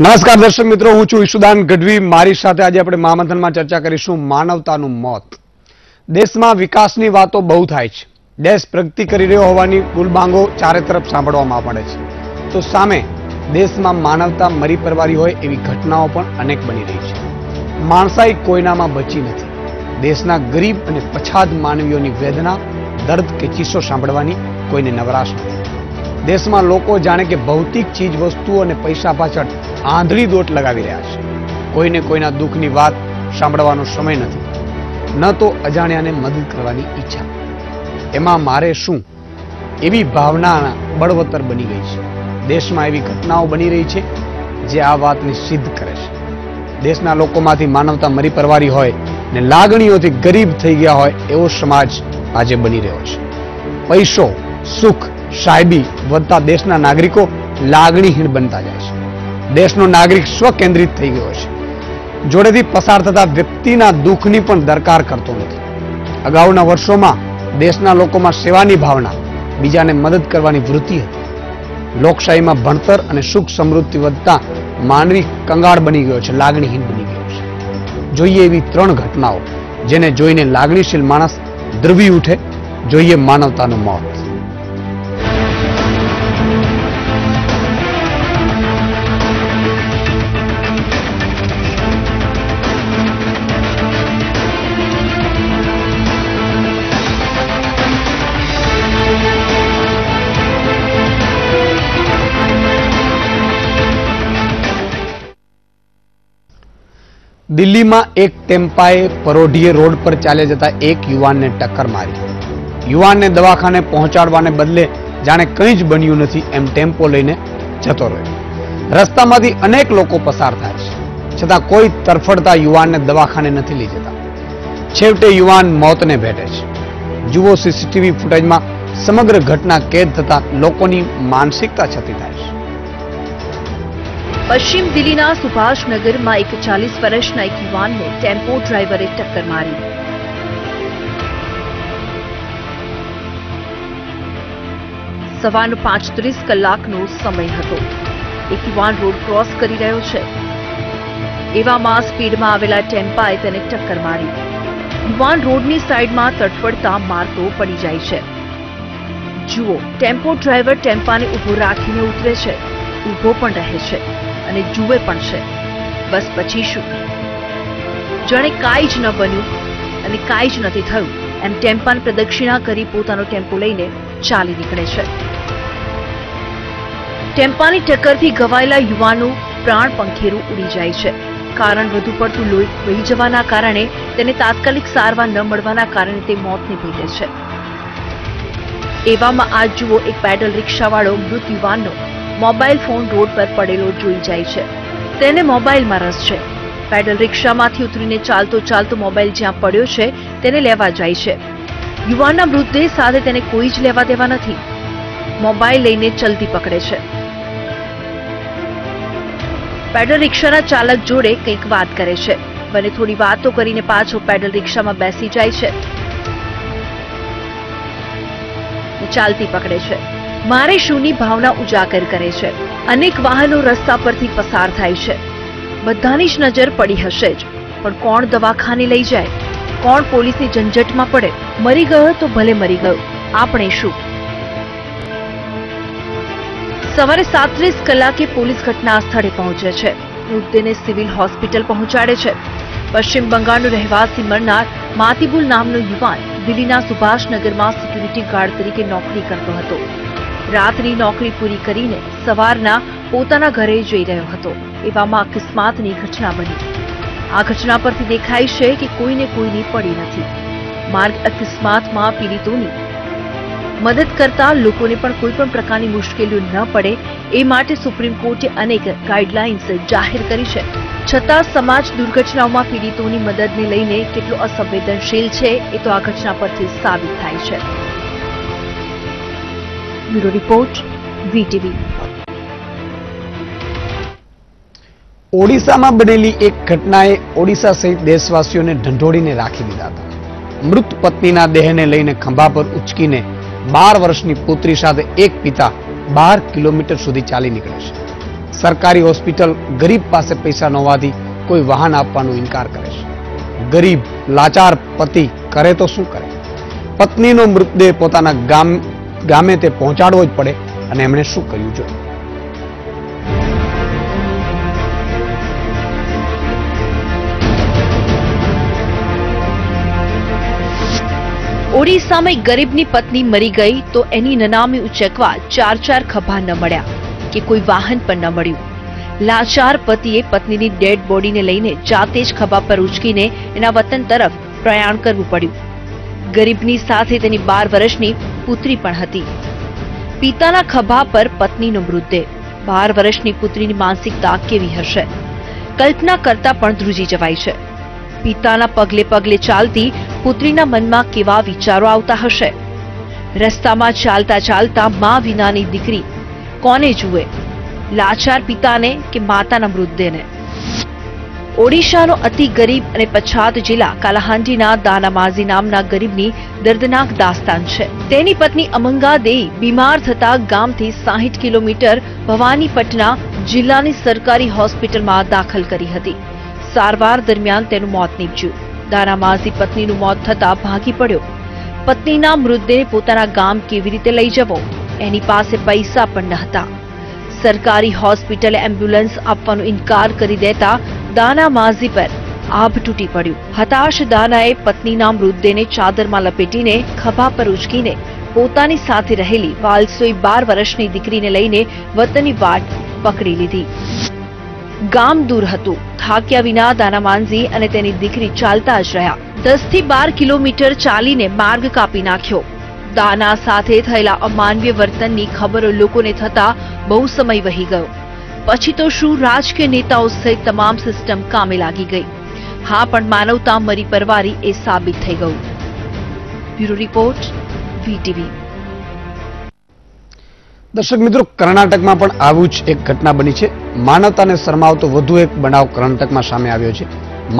નમસ્કાર દર્શક મિત્રો, હું છું ઈશુદાન ગઢવી. મારી સાથે આજે આપણે મહામંથનમાં ચર્ચા કરીશું માનવતાનું મોત. દેશમાં વિકાસની વાતો બહુ થાય છે. દેશ પ્રગતિ કરી રહ્યો હોવાની ગુલબાંગો ચારે તરફ સાંભળવામાં પડે છે. તો સામે દેશમાં માનવતા મરી પરવારી હોય એવી ઘટનાઓ પણ અનેક બની રહી છે. માણસાઈ કોઈનામાં બચી નથી. દેશના ગરીબ અને પછાત માનવીઓની વેદના, દર્દ કે ચીસો સાંભળવાની કોઈને નવરાશ નથી. દેશમાં લોકો જાણે કે ભૌતિક ચીજ વસ્તુઓ અને પૈસા પાછળ આંધળી દોટ લગાવી રહ્યા છે. કોઈને કોઈના દુઃખની વાત સાંભળવાનો સમય નથી. ન તો અજાણ્યાને મદદ કરવાની ઈચ્છા. એમાં મારે શું? એવી ભાવના બળવતર બની ગઈ છે. દેશમાં એવી ઘટનાઓ બની રહી છે જે આ વાતને સિદ્ધ કરે છે. દેશના લોકોમાંથી માનવતા મરી પરવારી હોય ને લાગણીઓથી ગરીબ થઈ ગયા હોય એવો સમાજ આજે બની રહ્યો છે. પૈસો, સુખ સાહેબી વધતા દેશના નાગરિકો લાગણીહીણ બનતા જાય છે. દેશનો નાગરિક સ્વકેન્દ્રિત થઈ ગયો છે. જોડેથી પસાર થતા વ્યક્તિના દુઃખની પણ દરકાર કરતો નથી. અગાઉના વર્ષોમાં દેશના લોકોમાં સેવાની ભાવના બીજાને મદદ કરવાની વૃત્તિ હતી. લોકશાહીમાં ભણતર અને સુખ સમૃદ્ધિ વધતા માનવી કંગાળ બની ગયો છે, લાગણીહીન બની ગયો છે. જોઈએ એવી ત્રણ ઘટનાઓ જેને જોઈને લાગણીશીલ માણસ દ્રવી ઉઠે, જોઈએ માનવતાનું મોત. દિલ્હીમાં એક ટેમ્પાએ પરોઢીએ રોડ પર ચાલ્યા જતા એક યુવાનને ટક્કર મારી. યુવાનને દવાખાને પહોંચાડવાને બદલે જાણે કંઈ જ બન્યું નથી એમ ટેમ્પો લઈને જતો રહ્યો. રસ્તામાંથી અનેક લોકો પસાર થાય છે. છતાં કોઈ તરફડતા યુવાનને દવાખાને નથી લઈ જતા. છેવટે યુવાન મોતને ભેટે છે. જુઓ સીસીટીવી ફૂટેજમાં સમગ્ર ઘટના કેદ થતા લોકોની માનસિકતા છતી થાય છે. પશ્ચિમ દિલ્હીના સુભાષનગરમાં એક ચાલીસ વર્ષના એક યુવાનને ટેમ્પો ડ્રાઈવરે ટક્કર મારી. સવારનો પાંચ ત્રીસ કલાકનો સમય હતો. એક યુવાન રોડ ક્રોસ કરી રહ્યો છે. એવામાં સ્પીડમાં આવેલા ટેમ્પાએ તેને ટક્કર મારી. યુવાન રોડની સાઈડમાં તડફડતા મારતો પડી જાય છે. જુઓ, ટેમ્પો ડ્રાઈવર ટેમ્પાને ઊભો રાખીને ઉતરે છે. ઊભો પણ રહે છે. અને જુએ પણ છે. બસ પછી શું? જાણે કાંઈ જ ન બન્યું અને કાંઈ જ નથી થયું. એમ ટેમ્પાન પ્રદક્ષિણા કરી પોતાનો ટેમ્પો લઈને ચાલી નીકળે છે. ટેમ્પાની ટક્કરથી ઘવાયેલા યુવાનું પ્રાણ પંખેરું ઉડી જાય છે. કારણ વધુ પડતું લોહી વહી જવાના કારણે તેને તાત્કાલિક સારવાર ન મળવાના કારણે તે મોતને ભેટે છે. એવામાં આજ જુઓ એક પેડલ રિક્ષાવાળો મૃત યુવાનનો મોબાઈલ ફોન રોડ પર પડેલો જોઈ જાય છે. તેને મોબાઈલમાં રસ છે. પેડલ રિક્ષામાંથી ઉતરીને ચાલતો ચાલતો મોબાઈલ જ્યાં પડ્યો છે, તેને લેવા જાય છે. યુવાનના મૃતદેહ સાથે તેને કોઈ જ લેવા દેવા નથી. મોબાઈલ લઈને ચલતી પકડે છે. પેડલ રિક્ષાના ચાલક જોડે કંઈક વાત કરે છે. બને થોડી વાતો કરીને પાછો પેડલ રિક્ષામાં બેસી જાય છે. ચાલતી પકડે છે. મારે શુંની ભાવના ઉજાગર કરે છે. અનેક વાહનો રસ્તા પરથી પસાર થાય છે. બધાની જ નજર પડી હશે જ. પણ કોણ દવાખાને લઈ જાય? કોણ પોલીસની ઝંઝટમાં પડે? મરી ગયો તો ભલે મરી ગયો. આપણે શું? સવારે સાત્રીસ કલાકે પોલીસ ઘટના સ્થળે પહોંચે છે. મૃતદેહને સિવિલ હોસ્પિટલ પહોંચાડે છે. પશ્ચિમ બંગાળનો રહેવાસી મરનાર માતિબુલ નામનો યુવાન દિલ્હીના સુભાષનગરમાં સિક્યુરિટી ગાર્ડ તરીકે નોકરી કરતો હતો. રાતની નોકરી પૂરી કરીને સવારના પોતાના ઘરે જઈ રહ્યો હતો. એવામાં અકસ્માતની ઘટના બની. આ ઘટના પરથી દેખાય છે કે કોઈને કોઈની પડી નથી. માર્ગ અકસ્માતમાં પીડિતોની મદદ કરતા લોકોને પણ કોઈ પણ પ્રકારની મુશ્કેલીઓ ન પડે એ માટે સુપ્રીમ કોર્ટે અનેક ગાઈડલાઇન્સ જાહેર કરી છે. છતાં સમાજ દુર્ઘટનાઓમાં પીડિતોની મદદને લઈને કેટલો અસંવેદનશીલ છે એ તો આ ઘટના પરથી સાબિત થાય છે. બ્યુરો રિપોર્ટ વીટીવી ઓડિશામાં બનેલી એક ઘટનાએ ઓડિશા સહિત દેશવાસીઓને ઢંઢોળીને રાખી દીધા હતા મૃત પત્નીના દેહને લઈને ખંભા પર ઉચકીને બાર વર્ષની પુત્રી સાથે એક પિતા બાર કિલોમીટર સુધી ચાલી નીકળે છે સરકારી હોસ્પિટલ ગરીબ પાસે પૈસા ન હોવાથી કોઈ વાહન આપવાનો ઇનકાર કરે છે ગરીબ લાચાર પતિ કરે તો શું કરે પત્નીનો મૃતદેહ પોતાના ગામ ગામે તે પહોંચાડવો જ પડે અને એમણે શું કર્યું જો? ઓડિશામાં ગરીબની પત્ની મરી ગઈ તો એની નનામી ઉચકવા ચાર ચાર ખભા ન મળ્યા કે કોઈ વાહન પણ ન મળ્યું. લાચાર પતિએ પત્નીની ડેડ બોડીને લઈને જાતે જ ખભા પર ઉચકીને એના વતન તરફ પ્રયાણ કરવું પડ્યું. ગરીબની સાથે તેની બાર વર્ષની પુત્રી પણ હતી. પિતાના ખભા પર પત્નીનો મૃતદેહ. બાર વર્ષની પુત્રીની માનસિકતા કેવી હશે? કલ્પના કરતા પણ ધ્રુજી જવાય છે. પિતાના પગલે પગલે ચાલતી પુત્રીના મનમાં કેવા વિચારો આવતા હશે? રસ્તામાં ચાલતા ચાલતા મા વિનાની દીકરી કોને જુએ? લાચાર પિતાને કે માતાના મૃતદેહને? ઓડિશાનો અતિ ગરીબ અને પછાત જિલ્લા કાલાહાંડીના દાનામાઝી નામના ગરીબની દર્દનાક દાસ્તાન છે. તેની પત્ની અમંગા દેઈ બીમાર થતા ગામથી સાહીઠ કિલોમીટર ભવાનીપટના જિલ્લાની સરકારી હોસ્પિટલમાં દાખલ કરી હતી. સારવાર દરમિયાન તેનું મોત નીપજ્યું. દાનામાઝી પત્નીનું મોત થતા ભાગી પડ્યો. પત્નીના મૃતદેહ પોતાના ગામ કેવી રીતે લઈ જવો? એની પાસે પૈસા પણ ન હતા સરકારી હોસ્પિટલે એમ્બ્યુલન્સ આપવાનો ઇનકાર કરી દેતા દાના માઝી પર આભ તૂટી પડ્યું. હતાશ દાનાએ પત્નીના મૃતદેહને ચાદરમાં લપેટીને ખભા પર ઉચકીને પોતાની સાથે રહેલી વાલસોઈ બાર વર્ષની દીકરીને લઈને વતનની વાટ પકડી લીધી. ગામ દૂર હતું. થાક્યા વિના દાના માંઝી અને તેની દીકરી ચાલતા જ રહ્યા. દસથી બાર કિલોમીટર ચાલીને માર્ગ કાપી નાખ્યો. દાના સાથે થયેલા અમાનવીય વર્તનની ખબરો લોકોને થતા બહુ સમય વહી ગયો. પછી તો શું રાજકીય નેતાઓ સહિત તમામ સિસ્ટમ કામે લાગી ગઈ. હા, પણ માનવતા મરી પરવારી એ સાબિત થઈ ગયું. બ્યુરો રિપોર્ટ વીટીવી દર્શક મિત્રો, કર્ણાટકમાં પણ આવું જ એક ઘટના બની છે. માનવતાને શરમાવતો વધુ એક બનાવ કર્ણાટકમાં સામે આવ્યો છે.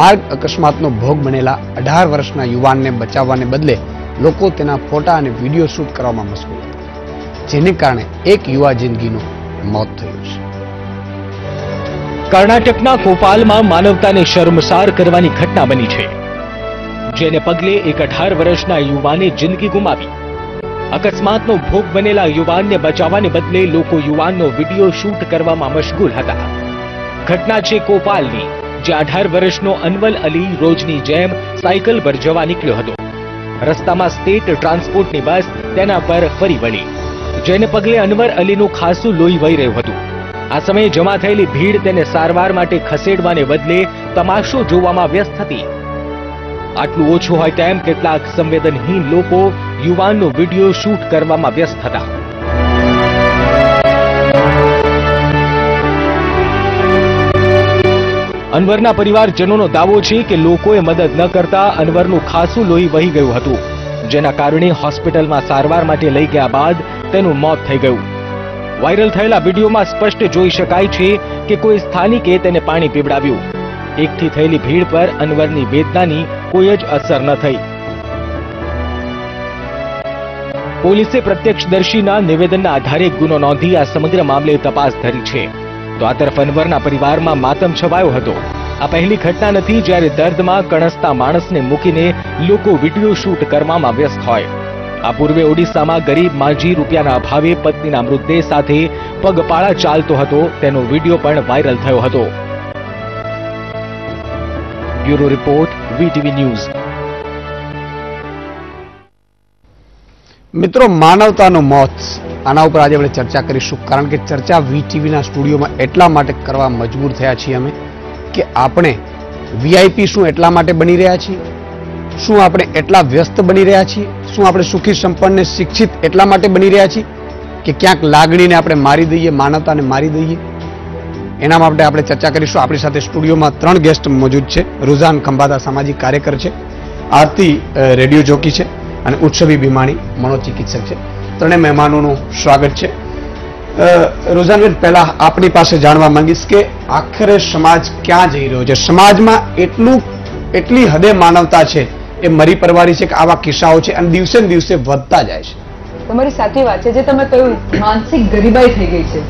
માર્ગ અકસ્માતનો ભોગ બનેલા અઢાર વર્ષના યુવાનને બચાવવાને બદલે લોકો તેના ફોટા અને વીડિયો શૂટ કરવામાં મશગુલ જેને કારણે એક યુવા જિંદગીનું મોત થયું છે. કર્ણાટકના કોપાલમાં માનવતાને શર્મસાર કરવાની ઘટના બની છે, જેને પગલે એક અઢાર વર્ષના યુવાને જિંદગી ગુમાવી. અકસ્માતનો ભોગ બનેલા યુવાનને બચાવવાને બદલે લોકો યુવાનનો વીડિયો શૂટ કરવામાં મશગુલ હતા. ઘટના છે કોપાલની, જે અઢાર વર્ષનો અનવલ અલી રોજની જેમ સાયકલ પર જવા નીકળ્યો હતો. રસ્તામાં સ્ટેટ ટ્રાન્સપોર્ટની બસ તેના પર ફરી વળી, જેને પગલે અનવર અલીનું ખાસું લોહી વહી રહ્યું હતું. આ સમયે જમા થયેલી ભીડ તેને સારવાર માટે ખસેડવાને બદલે તમાશો જોવામાં વ્યસ્ત હતી. આટલું ઓછું હોય તેમ કેટલાક સંવેદનહીન લોકો યુવાનનો વીડિયો શૂટ કરવામાં વ્યસ્ત હતા. અનવરના પરિવારજનોનો દાવો છે કે લોકોએ મદદ ન કરતા અનવરનું ખાસું લોહી વહી ગયું હતું, જેના કારણે હોસ્પિટલમાં સારવાર માટે લઈ ગયા બાદ તેનું મોત થઈ ગયું. વાયરલ થયેલા વિડીયોમાં સ્પષ્ટ જોઈ શકાય છે કે કોઈ સ્થાનિકે તેને પાણી પીવડાવ્યું. એકઠી થયેલી ભીડ પર અનવરની વેદનાની કોઈ જ અસર ન થઈ. પોલીસે પ્રત્યક્ષદર્શીના નિવેદનના આધારે ગુનો નોંધી આ સમગ્ર મામલે તપાસ ધરી છે. તો આ તરફ અનવરના પરિવારમાં માતમ છવાયો હતો. આ પહેલી ઘટના નથી જ્યારે દર્દમાં કણસતા માણસને મૂકીને લોકો વીડિયો શૂટ કરવામાં વ્યસ્ત હોય. આ પૂર્વે ઓડિશામાં ગરીબ માજી રૂપિયાના અભાવે પત્નીના મૃતદેહ સાથે પગપાળા ચાલતો હતો. તેનો વીડિયો પણ વાયરલ થયો હતો. Bureau report, VTV news. મિત્રો, માનવતાનું મોત. આના ઉપર આજે આપણે ચર્ચા કરીશું. કારણ કે ચર્ચા વીટીવીના સ્ટુડિયોમાં એટલા માટે કરવા મજબૂર થયા છીએ અમે કે આપણે વીઆઈપી શું એટલા માટે બની રહ્યા છીએ? શું આપણે એટલા વ્યસ્ત બની રહ્યા છીએ? શું આપણે સુખી સંપન્ન શિક્ષિત એટલા માટે બની રહ્યા છીએ કે ક્યાંક લાગણીને આપણે મારી દઈએ, માનવતાને મારી દઈએ? એના માટે આપણે ચર્ચા કરીશું. આપણી સાથે સ્ટુડિયોમાં ત્રણ ગેસ્ટ મોજૂદ છે. રુઝાન ખંભાતા સામાજિક કાર્યકર છે, આરતી રેડિયો જોકી છે અને ઉત્સવી ભીમાણી, મનોચિકિત્સક છે. ત્રણેય મહેમાનોનું સ્વાગત છે. રોઝાનબેન પહેલા આપની પાસે જાણવા માંગીશ કે આખરે સમાજ ક્યાં જઈ રહ્યો છે? સમાજમાં એટલું, એટલી હદે માનવતા છે એ મરી પરવારી છે કે આવા કિસ્સાઓ છે અને દિવસે ને દિવસે વધતા જાય છે. તમારી સાચી વાત છે જે તમે કહ્યું માનસિક ગરીબાઈ થઈ ગઈ છે.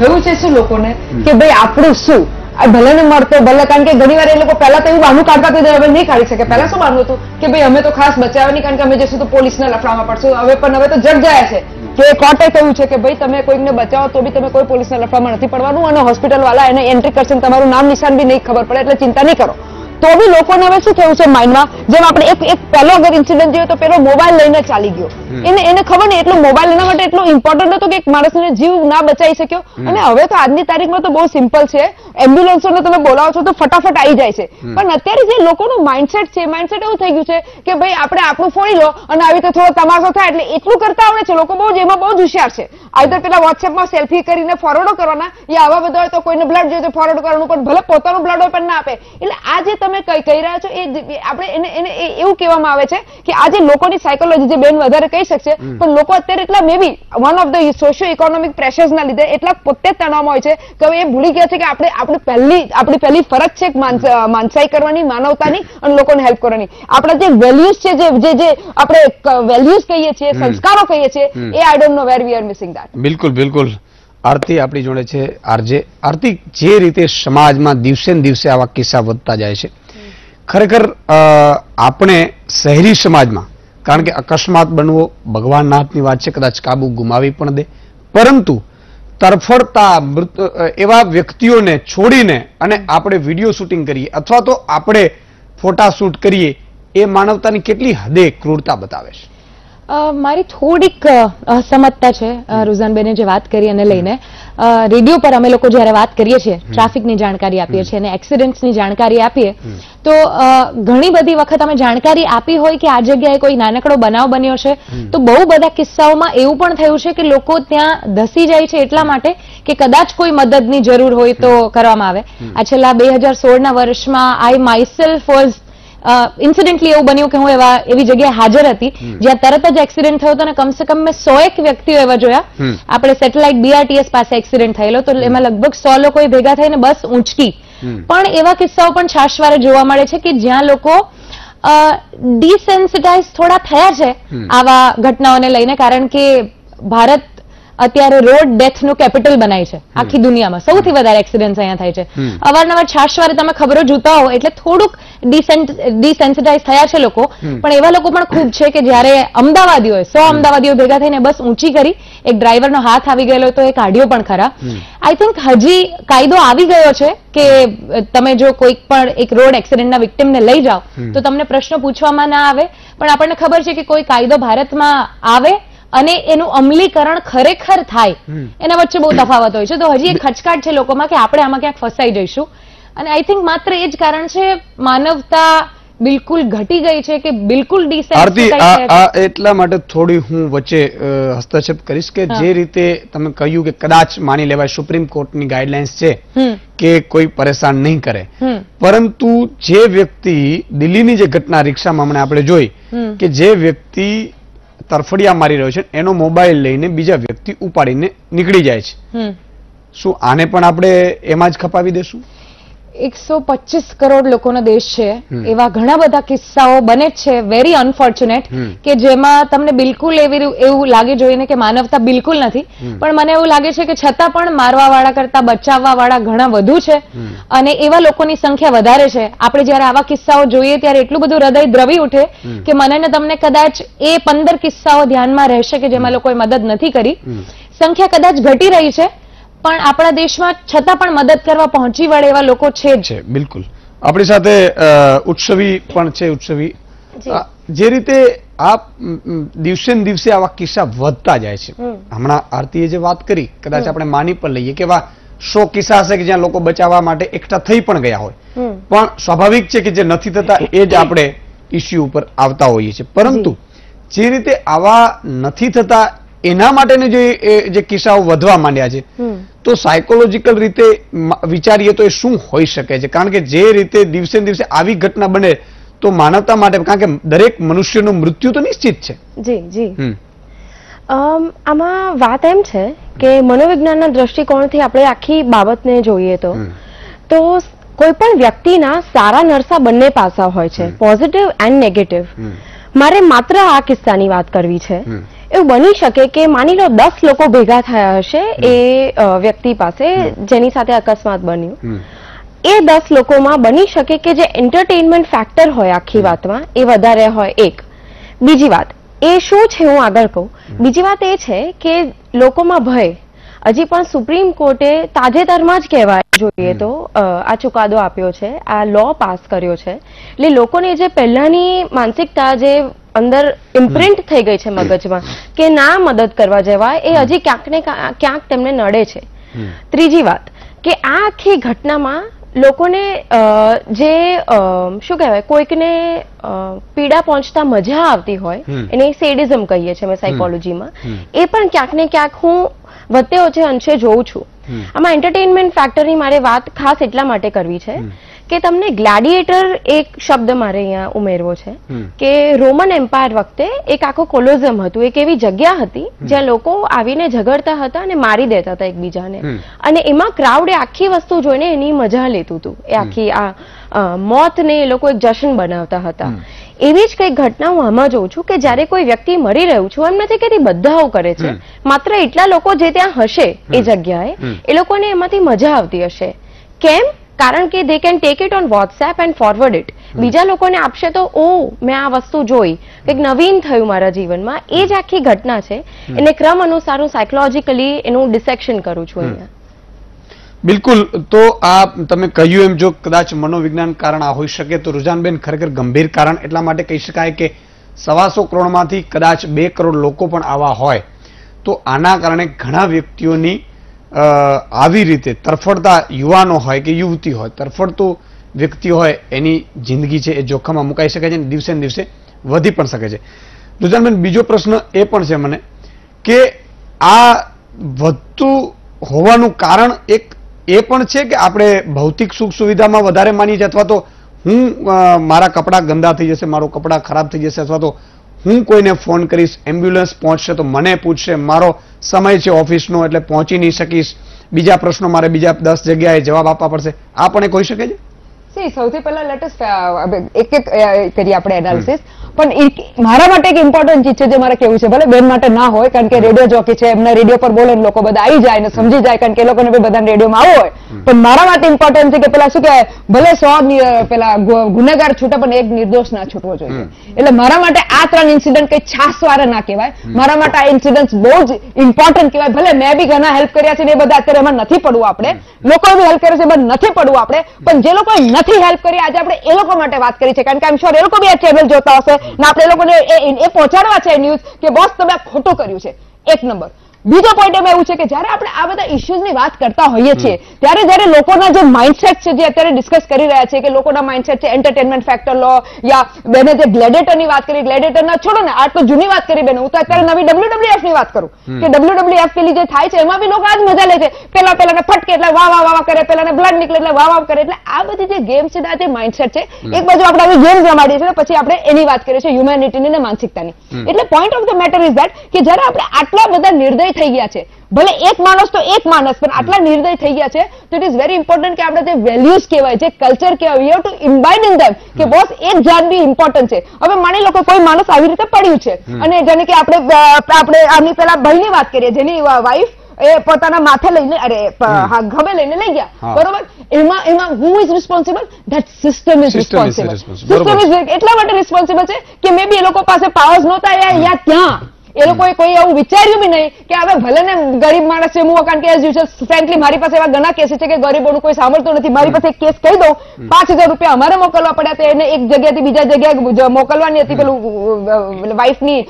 થયું છે શું લોકોને? કે ભાઈ આપણું શું? આ ભલે ને મળતો ભલે કારણ કે ઘણી વાર એ લોકો પહેલા તો એવું બહાનું કાઢતા હતા હવે નહીં કાઢી શકે. પહેલા શું બહાનું હતું? કે ભાઈ અમે તો ખાસ બચાવ્યા નહીં કારણ કે અમે જશું તો પોલીસના લફડામાં પડશું. હવે પણ હવે તો જગ જાય છે. કે કોર્ટે કહ્યું છે કે ભાઈ તમે કોઈને બચાવો તો બી તમે કોઈ પોલીસના લફડામાં નથી પડવાનું. અને હોસ્પિટલ વાળા એને એન્ટ્રી કરશે તમારું નામ નિશાન બી નહીં ખબર પડે એટલે ચિંતા નહીં કરો. તો બી લોકોને હવે શું થયું છે માઇન્ડમાં જેમ આપણે એક એક પહેલો અગર ઇન્સિડન્ટ જોયો તો પેલો મોબાઈલ લઈને ચાલી ગયો. એને એને ખબર નહીં એટલો મોબાઈલ એના માટે એટલો ઇમ્પોર્ટન્ટ હતો કે એક માણસને જીવ ના બચાવી શક્યો. અને હવે તો આજની તારીખમાં તો બહુ સિમ્પલ છે. એમ્બ્યુલન્સોને તમે બોલાવો છો તો ફટાફટ આવી જાય છે. પણ અત્યારે જે લોકોનું માઇન્ડસેટ છે માઇન્ડસેટ એવું થઈ ગયું છે કે ભાઈ આપણે આપણું ફોડી લો અને આવી રીતે થોડો તમાશો થાય એટલે એટલું કરતા આવડે છે. લોકો બહુ જ એમાં બહુ જ હોશિયાર છે. આવી રીતે પેલા વોટ્સએપમાં સેલ્ફી કરીને ફોરવર્ડો કરવાના. એ આવા બધા હોય તો કોઈને બ્લડ જોઈએ તો ફોરવર્ડ કરવાનું પણ ભલે પોતાનું બ્લડ હોય પણ ના આપે. એટલે આ જે તમે કહી રહ્યા છો એ આપણે એને એને એવું કહેવામાં આવે છે કે આજે લોકોની સાયકોલોજી જે બેન વધારે કહી શકશે. પણ લોકો અત્યારે એટલા maybe one of the socio economic pressures ના લીધે એટલા પોતે તણાવમાં હોય છે કે હવે એ ભૂલી ગયા છે કે આપણે આપણી પહેલી આપણી પહેલી ફરજ છે માનસાઈ કરવાની માનવતાની અને લોકોને હેલ્પ કરવાની. આપણા જે વેલ્યુઝ છે જે જે આપણે વેલ્યુઝ કહીએ છીએ સંસ્કારો કહીએ છીએ એ I don't know where we are missing that બિલકુલ બિલકુલ. આરતી આપણી જોડે છે આરજે. આરતી જે રીતે સમાજમાં દિવસે ને દિવસે આવા કિસ્સા વધતા જાય છે. ખરેખર આપણે શહેરી સમાજમાં કારણ કે અકસ્માત બનવો ભગવાનના હાથની વાત છે, કદાચ કાબુ ગુમાવી પણ દે. પરંતુ તરફડતા, મૃત એવા વ્યક્તિઓને છોડીને અને આપણે વીડિયો શૂટિંગ કરીએ અથવા તો આપણે ફોટા શૂટ કરીએ, એ માનવતાની કેટલી હદે ક્રૂરતા બતાવે છે. મારી થોડીક અસમતતા છે રુઝાનબેને જે વાત કરી અને લઈને. રેડિયો પર અમે લોકો જ્યારે વાત કરીએ છીએ ટ્રાફિકની જાણકારી આપીએ છીએ અને એક્સિડન્ટ્સની જાણકારી આપીએ તો ઘણી બધી વખત અમે જાણકારી આપી હોય કે આ જગ્યાએ કોઈ નાનકડો બનાવ બન્યો છે. તો બહુ બધા કિસ્સાઓમાં એવું પણ થયું છે કે લોકો ત્યાં ધસી જાય છે એટલા માટે કે કદાચ કોઈ મદદની જરૂર હોય તો કરવામાં આવે. આ છેલ્લા બે હજાર સોળના વર્ષમાં આઈ માયસેલ્ફ વોઝ ઇન્સિડન્ટલી એવું બન્યું કે હું એવા એવી જગ્યાએ હાજર હતી જ્યાં તરત જ એક્સિડન્ટ થયો હતો અને કમસે કમ મેં સો એક વ્યક્તિઓ એવા જોયા. આપણે સેટેલાઇટ બીઆરટીએસ પાસે એક્સિડન્ટ થયેલો તો એમાં લગભગ સો લોકો ભેગા થઈને બસ ઊંચકી. પણ એવા કિસ્સાઓ પણ છાશવારે જોવા મળે છે કે જ્યાં લોકો ડિસેન્સિટાઇઝ થોડા થયા છે આવા ઘટનાઓને લઈને કારણ કે ભારત અત્યારે રોડ ડેથનું કેપિટલ બનાય છે આખી દુનિયામાં. સૌથી વધારે એક્સિડન્ટ અહીંયા થાય છે. અવારનવાર છાશવારે તમે ખબરો જોતા હો એટલે થોડુંક ડિસેન્સિટાઇઝ થયા છે લોકો. પણ એવા લોકો પણ ખૂબ છે કે જ્યારે અમદાવાદીઓએ સો અમદાવાદીઓ ભેગા થઈને બસ ઊંચી કરી એક ડ્રાઈવરનો હાથ આવી ગયેલો તો એ કાઢ્યો પણ ખરા. આઈ થિંક હજી કાયદો આવી ગયો છે કે તમે જો કોઈક પણ એક રોડ એક્સિડન્ટના વિક્ટિમને લઈ જાઓ તો તમને પ્રશ્ન પૂછવામાં ના આવે. પણ આપણને ખબર છે કે કોઈ કાયદો ભારતમાં આવે અને એનું અમલીકરણ ખરેખર થાય. એના વચ્ચે બહુ તફાવત હોય છે. તો હજી એક ખચકાટ છે લોકોમાં કે આપણે આમાં ક્યાંક ફસાઈ જઈશું. અને આઈ થિંક માત્ર એ જ કારણ છે માનવતા બિલકુલ ઘટી ગઈ છે કે બિલકુલ આરતી આ એટલા માટે થોડી હું વચ્ચે હસ્તક્ષેપ કરીશ કે જે રીતે તમે કહ્યું કે કદાચ માની લેવાય સુપ્રીમ કોર્ટની ગાઈડલાઇન્સ છે કે કોઈ પરેશાન નહીં કરે. પરંતુ જે વ્યક્તિ દિલ્હીની જે ઘટના રિક્ષામાં હમણાં આપણે જોઈ કે જે વ્યક્તિ તરફડિયા મારી રહ્યો છે એનો મોબાઈલ લઈને બીજા વ્યક્તિ ઉપાડીને નીકળી જાય છે. શું આને પણ આપણે એમાં જ ખપાવી દેશું? એકસો પચીસ કરોડ લોકોનો દેશ છે. એવા ઘણા બધા કિસ્સાઓ બને છે. વેરી અનફોર્ચ્યુનેટ કે જેમાં તમને બિલકુલ એવી એવું લાગે જોઈને કે માનવતા બિલકુલ નથી. પણ મને એવું લાગે છે કે છતાં પણ મારવા વાળા કરતા બચાવવા વાળા ઘણા વધુ છે. અને એવા લોકોની સંખ્યા વધારે છે. આપણે જ્યારે આવા કિસ્સાઓ જોઈએ ત્યારે એટલું બધું હૃદય દ્રવી ઉઠે કે મને ને તમને કદાચ એ પંદર કિસ્સાઓ ધ્યાનમાં રહેશે કે જેમાં લોકોએ મદદ નથી કરી. સંખ્યા કદાચ ઘટી રહી છે. પણ આપણા દેશમાં છતાં પણ મદદ કરવા પહોંચી વળે એવા લોકો છે જ. છે બિલકુલ. આપણી સાથે ઉત્સવી પણ છે ઉત્સવી. જે. રીતે આ દિવસે ને દિવસે આવા કિસ્સા વધતા જાય છે. હમણાં આરતીએ જે વાત કરી કદાચ આપણે માની પણ લઈએ કે એવા સો કિસ્સા હશે કે જ્યાં લોકો બચાવવા માટે એકઠા થઈ પણ ગયા હોય. પણ સ્વાભાવિક છે કે જે નથી થતા એ જ આપણે ઇસ્યુ ઉપર આવતા હોઈએ છીએ. પરંતુ જે રીતે આવા નથી થતા એના માટેની જે એ જે કિસ્સાઓ વધવા માંડ્યા છે તો સાયકોલોજીકલ રીતે વિચારીએ તો એ શું હોઈ શકે છે? કારણ કે જે રીતે દિવસે ને દિવસે આવી ઘટના બને તો માનવતા માટે કારણ કે દરેક મનુષ્યનું મૃત્યુ તો નિશ્ચિત છે. જી જી. આમાં વાત એમ છે કે મનોવિજ્ઞાનના દ્રષ્ટિકોણથી આપણે આખી બાબતને જોઈએ તો તો કોઈ પણ વ્યક્તિના સારા નરસા બંને પાસા હોય છે પોઝિટિવ એન્ડ નેગેટિવ મારે માત્ર આ કિસ્સાની વાત કરવી છે. એવું બની શકે કે માની લો દસ લોકો ભેગા થયા હશે એ વ્યક્તિ પાસે જેની સાથે અકસ્માત બન્યું. એ દસ લોકોમાં બની શકે કે જે એન્ટરટેનમેન્ટ ફેક્ટર હોય આખી વાતમાં એ વધારે હોય એક. બીજી વાત એ શું છે હું આગળ કહું? બીજી વાત એ છે કે લોકોમાં ભય. હજી પણ સુપ્રીમ કોર્ટે તાજેતરમાં જ કહેવાય જોઈએ તો આ ચુકાદો આપ્યો છે આ લો પાસ કર્યો છે. એટલે લોકોને જે પહેલાની માનસિકતા જે અંદર ઇમ્પ્રિન્ટ થઈ ગઈ છે મગજમાં કે ના મદદ કરવા જવાય એ હજી ક્યાંક ને ક્યાંક તેમને નડે છે. ત્રીજી વાત કે આ આખી ઘટનામાં લોકોને જે શું કહેવાય કોઈકને પીડા પહોંચતા મજા આવતી હોય એને સેડિઝમ કહીએ છીએ અમે સાયકોલોજીમાં એ પણ ક્યાંક ને ક્યાંક હું વધતે ઓછે અંશે જોઉં છું. આમાં એન્ટરટેનમેન્ટ ફેક્ટરની મારે વાત ખાસ એટલા માટે કરવી છે કે તમને ગ્લેડિએટર એક શબ્દ મારે અહીંયા ઉમેરવો છે કે રોમન એમ્પાયર વખતે એક આખો કોલોઝમ હતું એક એવી જગ્યા હતી જ્યાં લોકો આવીને ઝઘડતા હતા અને મારી દેતા હતા એકબીજાને. અને એમાં ક્રાઉડે આખી વસ્તુ જોઈને એની મજા લેતું હતું. એ આખી આ મોત મોતને એ લોકો એક જશ્ન બનાવતા હતા. એવી જ કઈ ઘટના હું આમાં જોઉં છું કે જ્યારે કોઈ વ્યક્તિ મરી રહ્યું છું એમ નથી કે તે બધા કરે છે. માત્ર એટલા લોકો જે ત્યાં હશે એ જગ્યાએ એ લોકોને એમાંથી મજા આવતી હશે. કેમ? કારણ કે they can take it on WhatsApp and forward it બીજા લોકોને આપશે તો ઓ મેં આ વસ્તુ જોઈ. કંઈક નવીન થયું મારા જીવનમાં. એ જ આખી ઘટના છે. એને ક્રમ અનુસાર હું સાયકોલોજીકલી એનું ડિસેક્શન કરું છું અહીંયા. બિલકુલ. તો આ તમે કહ્યું એમ જો કદાચ મનોવિજ્ઞાન કારણ આ હોઈ શકે તો રુઝાનબેન ખરેખર ગંભીર કારણ. એટલા માટે કહી શકાય કે સવાસો કરોડમાંથી કદાચ બે કરોડ લોકો પણ આવા હોય. તો આના કારણે ઘણા વ્યક્તિઓની આવી રીતે તરફડતા યુવાનો હોય કે યુવતી હોય, તરફડતું વ્યક્તિ હોય, એની જિંદગી છે એ જોખમમાં મુકાઈ શકે છે અને દિવસે ને દિવસે વધી પણ શકે છે. રુજાનબેન બીજો પ્રશ્ન એ પણ છે મને કે આ વધતું હોવાનું કારણ એક એ પણ છે કે આપણે ભૌતિક સુખ સુવિધામાં વધારે માનીએ છીએ અથવા તો હું મારા કપડાં ગંદા થઈ જશે, મારું કપડાં ખરાબ થઈ જશે અથવા તો હું કોઈને ફોન કરીશ, એમ્બ્યુલન્સ પહોંચશે તો મને પૂછશે, મારો સમય છે ઓફિસનો એટલે પહોંચી નહીં શકીશ. બીજા પ્રશ્નો મારે બીજા દસ જગ્યાએ જવાબ આપવા પડશે. આ પણ એક હોઈ શકે છે? સી સૌથી પહેલા લેટેસ્ટ એક એક અ, કરીએ આપણે એનાલિસિસ પણ મારા માટે એક ઇમ્પોર્ટન્ટ ચીજ છે જે મારે કેવું છે. ભલે બેન માટે ના હોય કારણ કે રેડિયો જોકી છે એમને રેડિયો પર બોલે લોકો બધા આવી જાય ને સમજી જાય કારણ કે એ લોકોને બધાને રેડિયોમાં આવવું હોય. પણ મારા માટે ઇમ્પોર્ટન્ટ છે કે પેલા શું કહેવાય ભલે સો પેલા ગુનેગાર છૂટે પણ એક નિર્દોષ ના છૂટવો જોઈએ. એટલે મારા માટે આ ત્રણ ઇન્સિડન્ટ કઈ છાસવારે ના કહેવાય. મારા માટે આ ઇન્સિડન્ટ બહુ જ ઇમ્પોર્ટન્ટ કહેવાય. ભલે મેં બી ઘણા હેલ્પ કર્યા છે ને એ બધા અત્યારે એમાં નથી પડવું આપણે. લોકો બી હેલ્પ કર્યો છે એમાં નથી પડવું આપણે. પણ જે લોકોએ નથી હેલ્પ કરી. આજે આપણે એ લોકો માટે વાત કરી છે. કારણ કે આમ શ્યોર એ લોકો બી આ ચેનલ જોતા હશે. ને આપણે એ લોકોને એ- પહોંચાડવા છે ન્યૂઝ કે બોસ તમે આ ખોટું કર્યું છે. એક નંબર બીજો પોઈન્ટ એમાં એવું છે કે જ્યારે આપણે આ બધા ઇશ્યુઝની વાત કરતા હોઈએ છીએ ત્યારે જ્યારે લોકોના જે માઇન્ડસેટ છે જે અત્યારે ડિસ્કસ કરી રહ્યા છે કે લોકોના માઇન્ડસેટ છે એન્ટરટેનમેન્ટ ફેક્ટર લો યા બેને જે ગ્લેડેટરની વાત કરી ગ્લેડેટરના છોડો ને આ તો જૂની વાત કરી બેન હું તો અત્યારે નવી ડબ્લ્યુડબ્લ્યુએફની વાત કરું. કે ડબ્લ્યુડબ્લ્યુએફ પેલી જે થાય છે એમાં બી લોકો આજ મજા લે છે. પેલા પેલાને ફટકે એટલે વાહ વાહ વાહ કરે પેલાને બ્લડ નીકળે એટલે વાહ વાહ કરે એટલે આ બધી જે ગેમ છે આ જે માઇન્ડસેટ છે એક બાજુ આપણે આવી ગેમ્સ રમાડીએ છીએ પછી આપણે એની વાત કરીએ છીએ હ્યુમેનિટીની ને માનસિકતાની. એટલે point of the matter is that કે જ્યારે આપણે આટલા બધા નિર્દય થઈ ગયા છે. ભલે એક માણસ તો એક માણસ પણ આટલા નિર્દય થઈ ગયા છે તો ઇટ ઇઝ વેરી ઇમ્પોર્ટન્ટ કે આપણે જે વેલ્યુઝ કહેવાય છે કલ્ચર કહેવાય we have to imbibe in them કે બોસ એક જાન બી ઇમ્પોર્ટન્ટ છે. હવે માની લો કે કોઈ માણસ આવી રીતે પડ્યું છે અને જેને કે આપણે આપણે આની પેલા ભાઈની વાત કરીએ જેની વાઈફ એ પોતાના માથે લઈને અરે હા, ખભે લઈને લઈ ગયા. બરોબર? એમાં એમાં who is responsible that system is responsible system is એટલા માટે રિસ્પોન્સિબલ છે કે મે બી એ લોકો પાસે પાવર્સ નહોતા યા ત્યાં. એ લોકોએ કોઈ એવું વિચાર્યું બી નહીં કે હવે ભલે ને ગરીબ માણસ છે હું કારણ કે એઝ યુઝ્યુઅલ ફ્રેન્કલી મારી પાસે એવા ઘણા કેસ છે કે ગરીબોનું કોઈ સાંભળતું નથી. મારી પાસે કેસ કહી દઉં. પાંચ હજાર રૂપિયા અમારે મોકલવા પડ્યા હતા. એને એક જગ્યાથી બીજા જગ્યાએ મોકલવાની હતી પેલું વાઇફની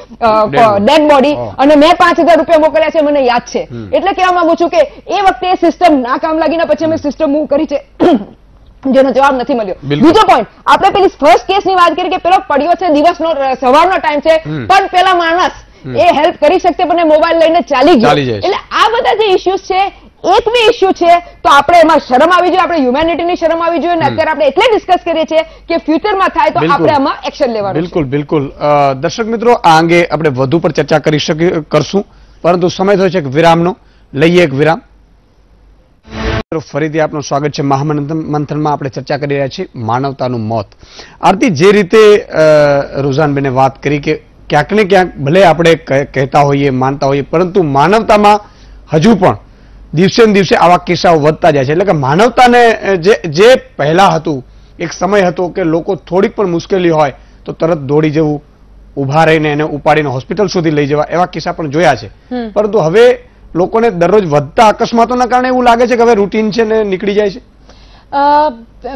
ડેડ બોડી. અને મેં પાંચ હજાર રૂપિયા મોકલ્યા છે મને યાદ છે. એટલે કહેવા માંગુ છું કે એ વખતે સિસ્ટમ ના કામ લાગીને પછી અમે સિસ્ટમ મૂવ કરી છે. જેનો જવાબ નથી મળ્યો. બીજો પોઈન્ટ આપણે પેલી ફર્સ્ટ કેસની વાત કરી કે પેલો પડ્યો છે દિવસનો સવારનો ટાઈમ છે. પણ પેલા માણસ એ હેલ્પ કરી શકશે પણ મોબાઈલ લઈને ચાલી ગયો. એટલે આ બધા જે ઇશ્યુઝ છે એક બી ઇશ્યુ છે તો આપણે એમાં શરમ આવી જોઈએ આપણે હ્યુમેનિટીની શરમ આવી જોઈએ અને અત્યારે આપણે એટલે ડિસ્કસ કરીએ છીએ કે ફ્યુચરમાં થાય તો આપણે આમાં એક્શન લેવાનું બિલકુલ બિલકુલ. દર્શક મિત્રો આ અંગે આપણે વધુ પર ચર્ચા કરી શકી કરશું. પરંતુ સમય થયો છે એક વિરામનો. લઈએ એક વિરામ. મિત્રો, ફરીથી આપનું સ્વાગત છે મહામંથન મંથનમાં આપણે ચર્ચા કરી રહ્યા છીએ માનવતાનું મોત. આરતી જે રીતે રૂઝાનબેને વાત કરી કે ક્યાંક ને ક્યાંક ભલે આપણે કહેતા હોઈએ માનતા હોઈએ પરંતુ માનવતામાં હજુ પણ દિવસે ને દિવસે આવા કિસ્સાઓ વધતા જાય છે. એટલે કે માનવતાને જે જે પહેલા હતું એક સમય હતો કે લોકો થોડીક પણ મુશ્કેલી હોય તો તરત દોડી જવું ઊભા રહીને એને ઉપાડીને હોસ્પિટલ સુધી લઈ જવા એવા કિસ્સા પણ જોયા છે. પરંતુ હવે લોકોને દરરોજ વધતા અકસ્માતોના કારણે એવું લાગે છે કે હવે રૂટીન છે ને નીકળી જાય છે?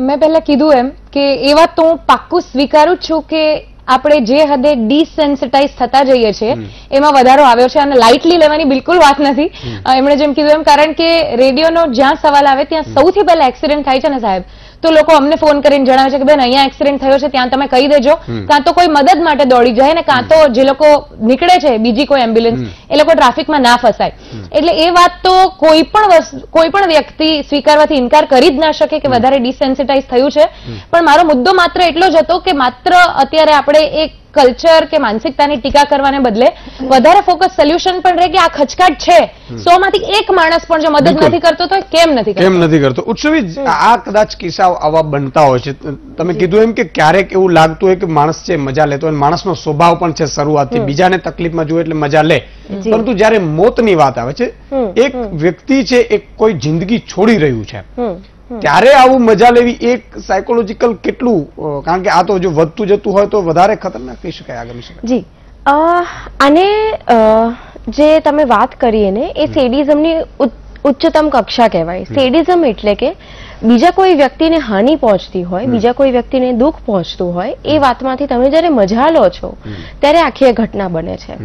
મેં પહેલા કીધું એમ કે એ વાત તો હું પાક્કું સ્વીકારું છું કે આપણે જે હદે ડિસેન્સિટાઇઝ થતા જઈએ છીએ એમાં વધારો આવ્યો છે અને લાઇટલી લેવાની બિલકુલ વાત નથી. એમણે જેમ કીધું એમ કારણ કે રેડિયોનો જ્યાં સવાલ આવે ત્યાં સૌથી પહેલા એક્સિડન્ટ થાય છે ને સાહેબ? તો લોકો અમને ફોન કરીને જણાવે છે કે બેન અહીંયા એક્સિડન્ટ થયો છે ત્યાં તમે કહી દેજો. કાં તો કોઈ મદદ માટે દોડી જાય ને કાં તો જે લોકો નીકળે છે બીજી કોઈ એમ્બ્યુલન્સ એ લોકો ટ્રાફિકમાં ના ફસાય. એટલે એ વાત તો કોઈ પણ કોઈ પણ વ્યક્તિ સ્વીકારવાથી ઇનકાર કરી જ ના શકે કે વધારે ડિસેન્સિટાઇઝ થયું છે. પણ મારો મુદ્દો માત્ર એટલો જ હતો કે માત્ર અત્યારે આપણે એક કલ્ચર કે માનસિકતાની ટીકા કરવાને બદલે વધારે ફોકસ સોલ્યુશન પણ રહે કે આ ખચકાટ છે. સો માંથી એક માણસ પણ જો મદદ નથી કરતો તો કેમ નથી કેમ નથી કરતો? ઉત્સવી આ કદાચ કિસ્સાઓ આવા બનતા હોય છે. તમે કીધું એમ કે ક્યારેક એવું લાગતું હોય કે માણસ છે મજા લેતો હોય માણસનો સ્વભાવ પણ છે શરૂઆતથી. બીજાને તકલીફમાં જોવે એટલે મજા લે. પરંતુ જ્યારે મોતની વાત આવે છે એક વ્યક્તિ છે એક કોઈ જિંદગી છોડી રહ્યું છે. ત્યારે આવું મજા લેવી એક સાયકોલોજીકલ કેટલું કારણ કે આ તો જો વધતું જતું હોય તો વધારે ખતરનાક કહી શકાય આગામી સમય જી. અને જે તમે વાત કરીએ ને એ સેડિઝમની ઉચ્ચતમ કક્ષા કહેવાય. સેડિઝમ એટલે કે બીજા કોઈ વ્યક્તિને હાનિ પહોંચતી હોય બીજા કોઈ વ્યક્તિને દુઃખ પહોંચતું હોય એ વાતમાંથી તમે જ્યારે મજા લો છો ત્યારે આખી એ ઘટના બને છે.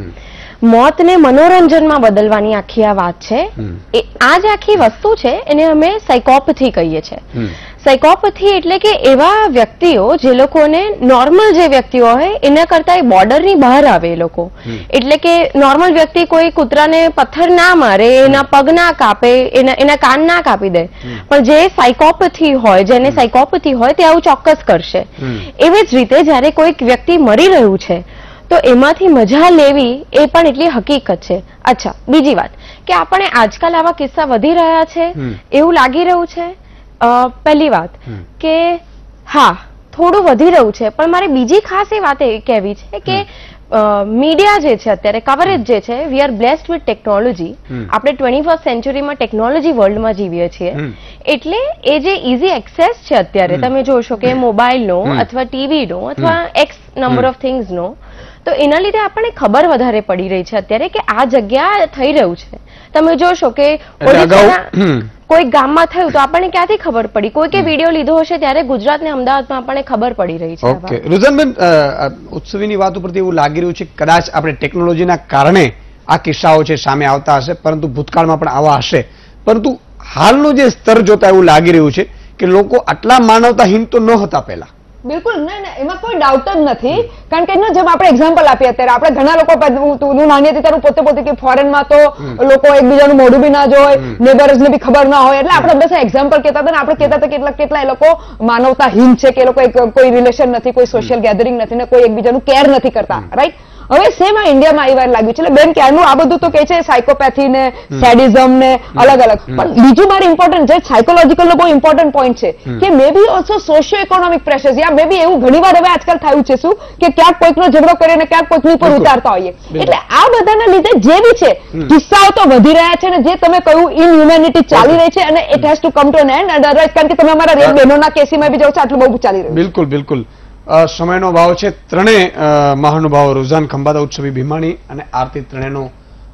મોતને મનોરંજનમાં બદલવાની આખી આ વાત છે. એ આ જે આખી વસ્તુ છે એને અમે સાયકોપથી કહીએ છીએ. સાયકોપથી એટલે કે એવા વ્યક્તિઓ જે લોકોને નોર્મલ જે વ્યક્તિઓ હોય એના કરતા એ બોર્ડરની બહાર આવે એ લોકો. એટલે કે નોર્મલ વ્યક્તિ કોઈ કૂતરાને પથ્થર ના મારે એના પગ ના કાપે એના એના કાન ના કાપી દે. પણ જે સાયકોપથી હોય જેને સાયકોપથી હોય તે આવું ચોક્કસ કરશે. એવી જ રીતે જ્યારે કોઈક વ્યક્તિ મરી રહ્યું છે તો એમાંથી મજા લેવી એ પણ એટલી હકીકત છે. અચ્છા બીજી વાત. કે આપણે આજકાલ આવા કિસ્સા વધી રહ્યા છે એવું લાગી રહ્યું છે? પહેલી વાત. કે હા થોડું વધી રહ્યું છે પણ મારે બીજી ખાસ એ વાત એ કહેવી છે કે મીડિયા જે છે અત્યારે કવરેજ જે છે we are blessed with technology આપણે ટ્વેન્ટી ફર્સ્ટ સેન્ચુરીમાં ટેકનોલોજી વર્લ્ડમાં જીવીએ છીએ. એટલે એ જે ઇઝી એક્સેસ છે અત્યારે તમે જોશો કે મોબાઈલનો અથવા ટીવીનો અથવા એક્સ નંબર ઓફ થિંગ્સનો તો એના લીધે આપણને ખબર વધારે પડી રહી છે અત્યારે કે આ જગ્યા થઈ રહ્યું છે. તમે જોશો કે. કોઈ ગામમાં થયું તો આપણને ક્યાંથી ખબર પડી? કોઈકે વીડિયો લીધો હશે ત્યારે ગુજરાત ને અમદાવાદમાં આપણને ખબર પડી રહી છે ઓકે. રુઝાનબેન ઉત્સવીની વાત ઉપરથી એવું લાગી રહ્યું છે કદાચ આપણે ટેકનોલોજીના કારણે આ કિસ્સાઓ છે સામે આવતા હશે પરંતુ ભૂતકાળમાં પણ આવા હશે. પરંતુ હાલનું જે સ્તર જોતા એવું લાગી રહ્યું છે કે લોકો આટલા માનવતાહીન તો ન હતા પહેલા. બિલકુલ ના ના એમાં કોઈ ડાઉટ જ નથી. કારણ કે એનો જેમ આપણે એક્ઝામ્પલ આપીએ અત્યારે આપણે ઘણા લોકો તું- નાની હતી ત્યારે પોતે પોતે કે ફોરેનમાં તો લોકો એકબીજાનું મોઢું બી ના જોય નેબર્સ ને બી ખબર ના હોય. એટલે આપણે બધા એક્ઝામ્પલ કહેતા હતા ને આપણે કહેતા હતા કેટલા કેટલા એ લોકો માનવતાહીન છે કે એ લોકો કોઈ રિલેશન નથી કોઈ સોશિયલ ગેધરિંગ નથી ને કોઈ એકબીજાનું કેર નથી કરતા રાઈટ હવે સેમ આ ઇન્ડિયામાં આવી વાર લાગ્યું છે. એટલે બેન ક્યારનું આ બધું તો કે છે સાયકોપેથી ને સેડિઝમ ને અલગ અલગ પણ બીજું મારે ઇમ્પોર્ટન્ટ છે સાયકોલોજીકલ નો બહુ ઇમ્પોર્ટન્ટ પોઈન્ટ છે કે maybe also socio economic pressures યા મે બી એવું ઘણી વાર હવે આજકાલ થયું છે શું? કે ક્યાંક કોઈકનો ઝઘડો કરીને ક્યાંક કોઈકની ઉપર ઉતારતા હોઈએ. એટલે આ બધાના લીધે જે બી છે કિસ્સાઓ તો વધી રહ્યા છે ને જે તમે કહ્યું ઇનહ્યુમેનિટી ચાલી રહી છે અને it has to come to an end otherwise કારણ કે તમે અમારા રેલ બહેનોના કેસીમાં બી જાઓ છો આટલું બહુ ચાલી રહ્યું બિલકુલ બિલકુલ. સમયનો ભાવ છે ત્રણેય મહાનુભાવો રુઝાન, ખંભાતા ઉત્સવી, ભીમાણી અને આરતી ત્રણેયનો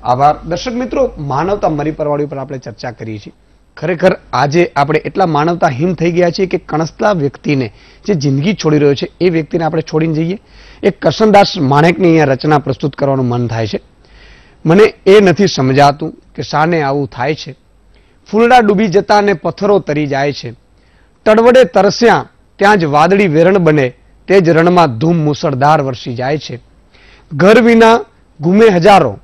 આભાર. દર્શક મિત્રો, માનવતા મરી પરવાડી ઉપર આપણે ચર્ચા કરીએ છીએ. ખરેખર આજે આપણે એટલા માનવતાહીન થઈ ગયા છીએ કે કણસલા વ્યક્તિને જે જિંદગી છોડી રહ્યો છે, એ વ્યક્તિને આપણે છોડીને જઈએ. એ કરશનદાસ માણેકની અહીંયા રચના પ્રસ્તુત કરવાનું મન થાય છે. મને એ નથી સમજાતું કે શાને આવું થાય છે. ફૂલડા ડૂબી જતા અને પથ્થરો તરી જાય છે. તડવડે તરસ્યા, ત્યાં જ વાદળી વેરણ બને. તે જ રણમાં ધૂમ મુસળધાર વરસી જાય છે. ઘર વિના ગુમે હજારો,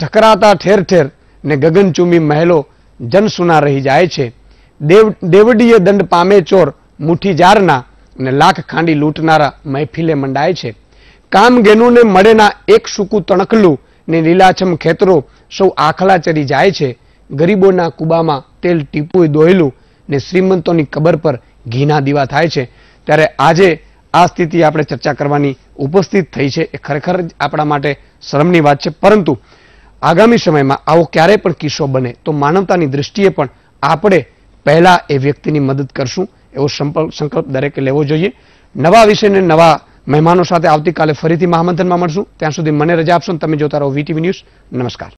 ઠકરાતા ઠેર ઠેર ને ગગનચુંબી મહેલો જનસુના રહી જાય છે. દેવ દેવડીએ દંડ પામે ચોર મુઠ્ઠી જારના ને લાખ ખાંડી લૂંટનારા મહેફિલે મંડાય છે. કામગેનુને મળેના એક સૂકું તણકલું ને લીલાછમ ખેતરો સૌ આખલા ચરી જાય છે. ગરીબોના કુબામાં તેલ ટીપુય દોહેલું ને શ્રીમંતોની કબર પર ઘીના દીવા થાય છે. ત્યારે આજે આ સ્થિતિ આપણે ચર્ચા કરવાની ઉપસ્થિત થઈ છે. એ ખરેખર જ આપણા માટે શરમની વાત છે. પરંતુ આગામી સમયમાં આવો ક્યારેય પણ કિસ્સો બને તો માનવતાની દૃષ્ટિએ પણ આપણે પહેલાં એ વ્યક્તિની મદદ કરશું. એવો સંકલ્પ દરેકે લેવો જોઈએ. નવા વિષયને નવા મહેમાનો સાથે આવતીકાલે ફરીથી મહામંથનમાં મળશું. ત્યાં સુધી મને રજા આપશો તમે જોતા રહો વીટીવી ન્યૂઝ. નમસ્કાર.